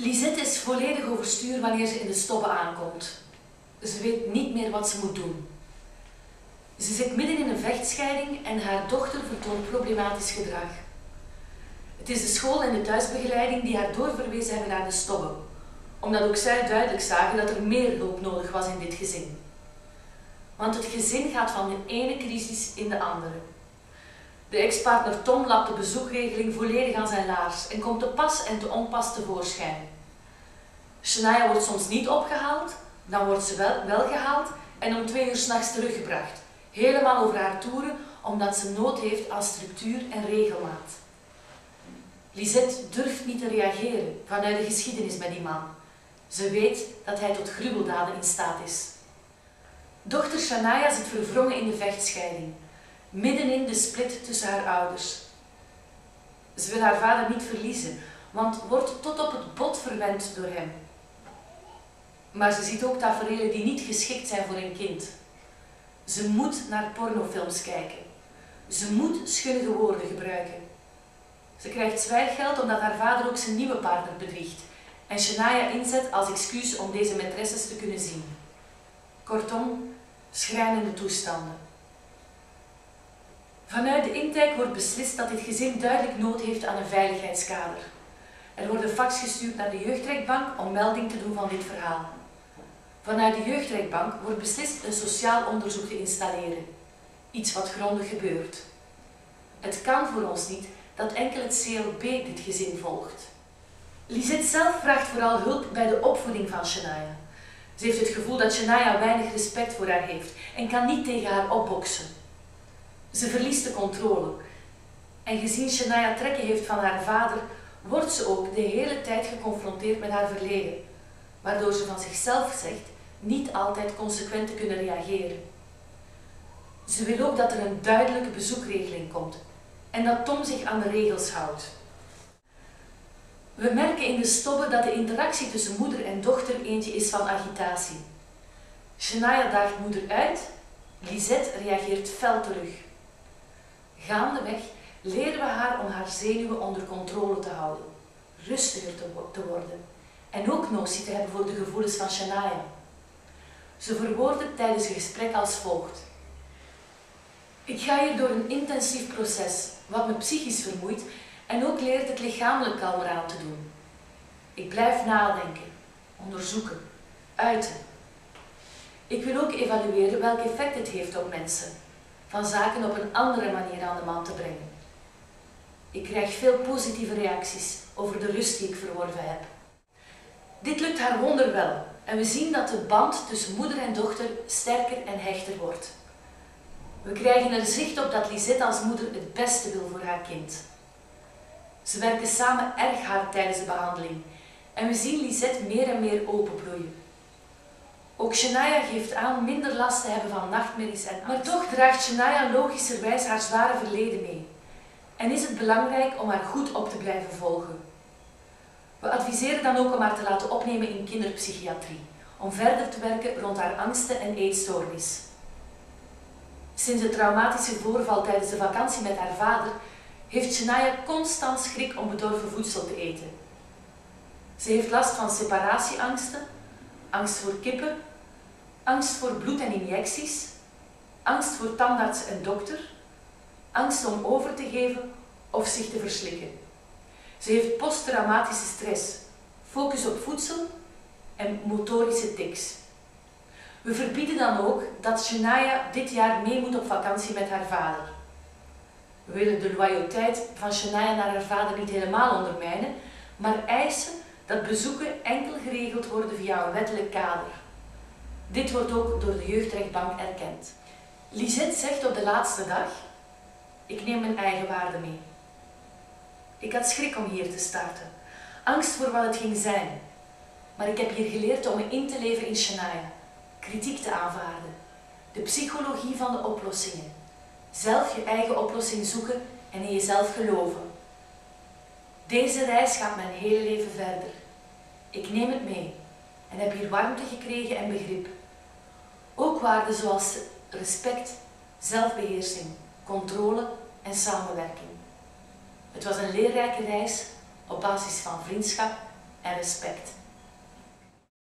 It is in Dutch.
Lisette is volledig overstuur wanneer ze in de stobbe aankomt. Ze weet niet meer wat ze moet doen. Ze zit midden in een vechtscheiding en haar dochter vertoont problematisch gedrag. Het is de school en de thuisbegeleiding die haar doorverwezen hebben naar de stobbe, omdat ook zij duidelijk zagen dat er meer hulp nodig was in dit gezin. Want het gezin gaat van de ene crisis in de andere. De ex-partner Tom lapt de bezoekregeling volledig aan zijn laars en komt te pas en te onpas tevoorschijn. Shania wordt soms niet opgehaald, dan wordt ze wel, wel gehaald en om twee uur s'nachts teruggebracht. Helemaal over haar toeren, omdat ze nood heeft aan structuur en regelmaat. Lisette durft niet te reageren vanuit de geschiedenis met die man. Ze weet dat hij tot gruweldaden in staat is. Dochter Shania zit verwrongen in de vechtscheiding, midden in de split tussen haar ouders. Ze wil haar vader niet verliezen, want wordt tot op het bot verwend door hem. Maar ze ziet ook tafereelen die niet geschikt zijn voor een kind. Ze moet naar pornofilms kijken. Ze moet schuldige woorden gebruiken. Ze krijgt zwijggeld omdat haar vader ook zijn nieuwe partner bedriegt en Shania inzet als excuus om deze maîtresses te kunnen zien. Kortom, schrijnende toestanden. Vanuit de intake wordt beslist dat dit gezin duidelijk nood heeft aan een veiligheidskader. Er wordt een fax gestuurd naar de jeugdrechtbank om melding te doen van dit verhaal. Vanuit de jeugdrechtbank wordt beslist een sociaal onderzoek te installeren. Iets wat grondig gebeurt. Het kan voor ons niet dat enkel het CLB dit gezin volgt. Lisette zelf vraagt vooral hulp bij de opvoeding van Shania. Ze heeft het gevoel dat Shania weinig respect voor haar heeft en kan niet tegen haar opboksen. Ze verliest de controle. En gezien Shania trekken heeft van haar vader, wordt ze ook de hele tijd geconfronteerd met haar verleden, waardoor ze van zichzelf zegt niet altijd consequent te kunnen reageren. Ze wil ook dat er een duidelijke bezoekregeling komt en dat Tom zich aan de regels houdt. We merken in de stobbe dat de interactie tussen moeder en dochter eentje is van agitatie. Shania daagt moeder uit, Lisette reageert fel terug. Gaandeweg leren we haar om haar zenuwen onder controle te houden, rustiger te, worden en ook notie te hebben voor de gevoelens van Shania. Ze verwoordt het tijdens een gesprek als volgt. Ik ga hier door een intensief proces, wat me psychisch vermoeit en ook leert het lichamelijk kalmer aan te doen. Ik blijf nadenken, onderzoeken, uiten. Ik wil ook evalueren welk effect het heeft op mensen, van zaken op een andere manier aan de man te brengen. Ik krijg veel positieve reacties over de rust die ik verworven heb. Dit lukt haar wonderwel en we zien dat de band tussen moeder en dochter sterker en hechter wordt. We krijgen er zicht op dat Lisette als moeder het beste wil voor haar kind. Ze werken samen erg hard tijdens de behandeling en we zien Lisette meer en meer openbloeien. Ook Shania geeft aan minder last te hebben van nachtmerries en Maar toch draagt Shania logischerwijs haar zware verleden mee. En is het belangrijk om haar goed op te blijven volgen. We adviseren dan ook om haar te laten opnemen in kinderpsychiatrie, om verder te werken rond haar angsten en eetstoornis. Sinds het traumatische voorval tijdens de vakantie met haar vader heeft Shania constant schrik om bedorven voedsel te eten. Ze heeft last van separatieangsten, angst voor kippen, angst voor bloed en injecties, angst voor tandarts en dokter, angst om over te geven of zich te verslikken. Ze heeft posttraumatische stress, focus op voedsel en motorische tics. We verbieden dan ook dat Shania dit jaar mee moet op vakantie met haar vader. We willen de loyaliteit van Shania naar haar vader niet helemaal ondermijnen, maar eisen dat bezoeken enkel geregeld worden via een wettelijk kader. Dit wordt ook door de jeugdrechtbank erkend. Lisette zegt op de laatste dag, ik neem mijn eigen waarde mee. Ik had schrik om hier te starten, angst voor wat het ging zijn. Maar ik heb hier geleerd om me in te leven in Shania, kritiek te aanvaarden, de psychologie van de oplossingen, zelf je eigen oplossing zoeken en in jezelf geloven. Deze reis gaat mijn hele leven verder. Ik neem het mee en heb hier warmte gekregen en begrip. Ook waarden zoals respect, zelfbeheersing, controle en samenwerking. Het was een leerrijke reis op basis van vriendschap en respect.